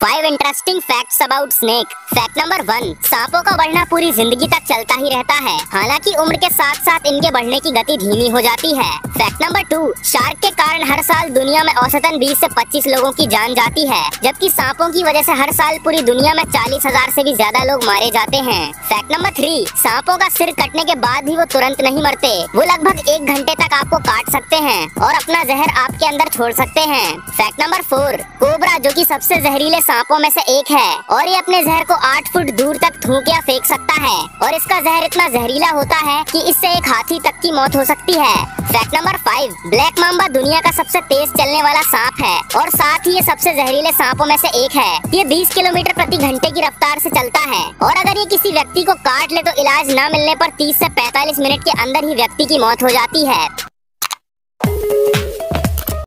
Five interesting facts about snake fact number one सांपों का बढ़ना पूरी ज़िंदगी तक चलता ही रहता है। हालाँकि उम्र के साथ साथ इनके बढ़ने की गति धीमी हो जाती है। फैक्ट नंबर टू शार्क के कारण हर साल दुनिया में औसतन 20 से 25 लोगों की जान जाती है। जबकि सांपों की वजह से हर साल पूरी दुनिया में चालीस हज़ार ऐसी भी ज़्यादा लोग मारे जाते हैं। फैक्ट नंबर थ्री सांपों का सिर कटने के बाद भी वो तुरंत नहीं मरते। वो लगभग एक घंटे तक आपको काट सकते हैं और अपना जहर आपके अंदर छोड़ सकते हैं। फैक्ट नंबर फोर कोबरा, जो की सबसे जहरीले सांपों में से एक है। और ये अपने जहर को आठ फुट दूर तक थूक या फेंक सकता है। और इसका जहर इतना जहरीला होता है कि इससे एक हाथी तक की मौत हो सकती है। Fact number five black mamba दुनिया का सबसे तेज चलने वाला सांप है। और साथ ही ये सबसे जहरीले सांपों में से एक है। ये 20 किलोमीटर प्रति घंटे की रफ्तार से चलता है। और अगर ये किसी व्यक्ति को काट ले तो इलाज न मिलने पर 30 से 45 मिनट के अंदर ही व्यक्ति की मौत हो जाती है।